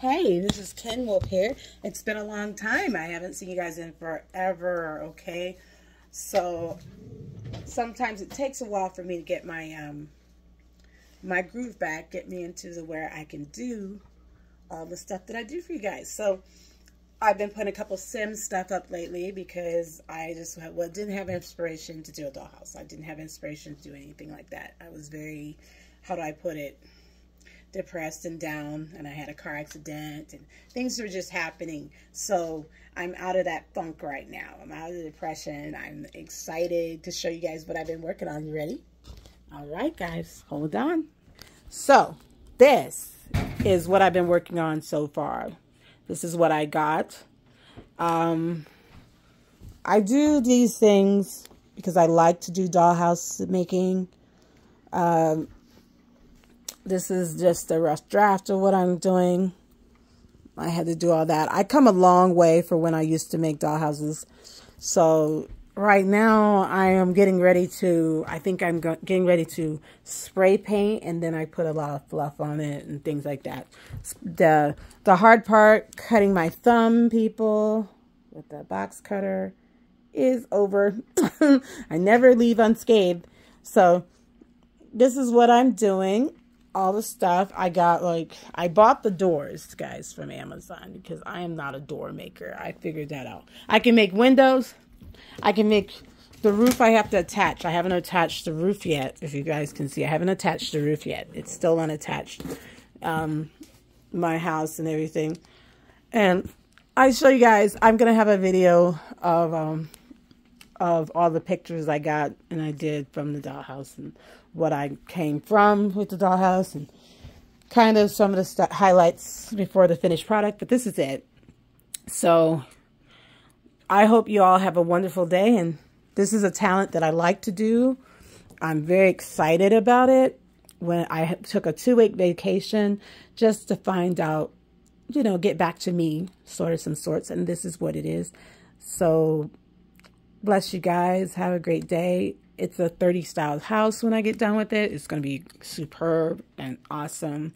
Hey, this is Ken Wolf here. It's been a long time. I haven't seen you guys in forever, okay? So sometimes it takes a while for me to get my um my groove back, get me into the where I can do all the stuff that I do for you guys. So I've been putting a couple sim stuff up lately because I just well, didn't have inspiration to do a dollhouse. I didn't have inspiration to do anything like that. I was very, how do I put it, depressed and down, and I had a car accident, and things were just happening. So I'm out of that funk right now. I'm out of the depression. I'm excited to show you guys what I've been working on. You ready? All right, guys, hold on. So this is what I've been working on so far. This is what I got. Um, I do these things because I like to do dollhouse making. Um, this is just a rough draft of what I'm doing. I had to do all that. I come a long way for when I used to make dollhouses. So right now I am getting ready to, I think I'm getting ready to spray paint and then I put a lot of fluff on it and things like that. The, the hard part, cutting my thumb, people, with the box cutter is over. I never leave unscathed. So this is what I'm doing. All the stuff I got, like, I bought the doors, guys, from Amazon because I am not a door maker. I figured that out. I can make windows, I can make the roof I have to attach. I haven't attached the roof yet, if you guys can see. I haven't attached the roof yet. It's still unattached. Um, my house and everything. And I show you guys, I'm going to have a video of, um, of all the pictures I got and I did from the dollhouse and what I came from with the dollhouse and kind of some of the highlights before the finished product. But this is it. So I hope you all have a wonderful day. And this is a talent that I like to do. I'm very excited about it. When I took a two-week vacation just to find out, you know, get back to me, sort of some sorts. And this is what it is. So bless you guys. Have a great day. It's a 30 style house when I get done with it. It's going to be superb and awesome.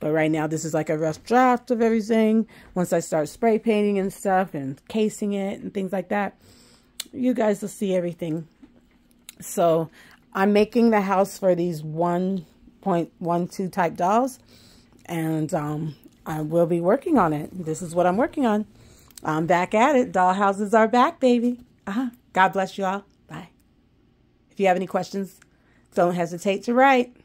But right now, this is like a rough draft of everything. Once I start spray painting and stuff and casing it and things like that, you guys will see everything. So I'm making the house for these 1.12 type dolls. And um, I will be working on it. This is what I'm working on. I'm back at it. Doll houses are back, baby. Uh -huh. God bless you all. Bye. If you have any questions, don't hesitate to write.